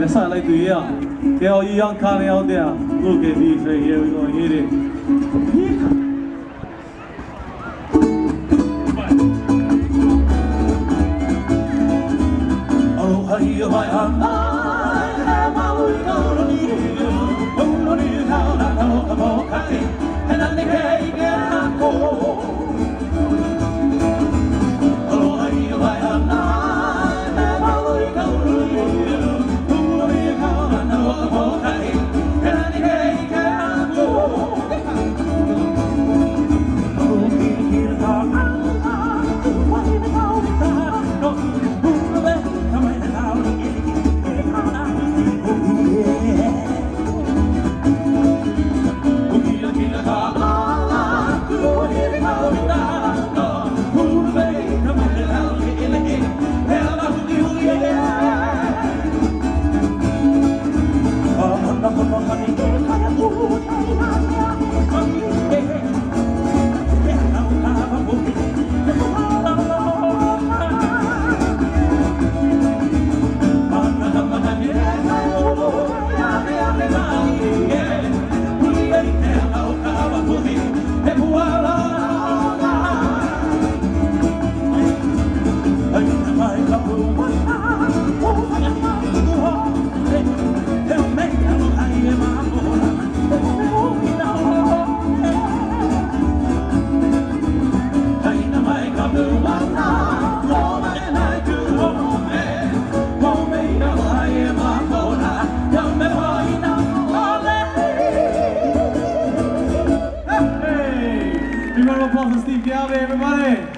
That's that I like the young. There are you young Connie out there. Look at these right here, we're gonna hit it. Oh, hey, my, my. Got a applause for Steve Keawe, everybody.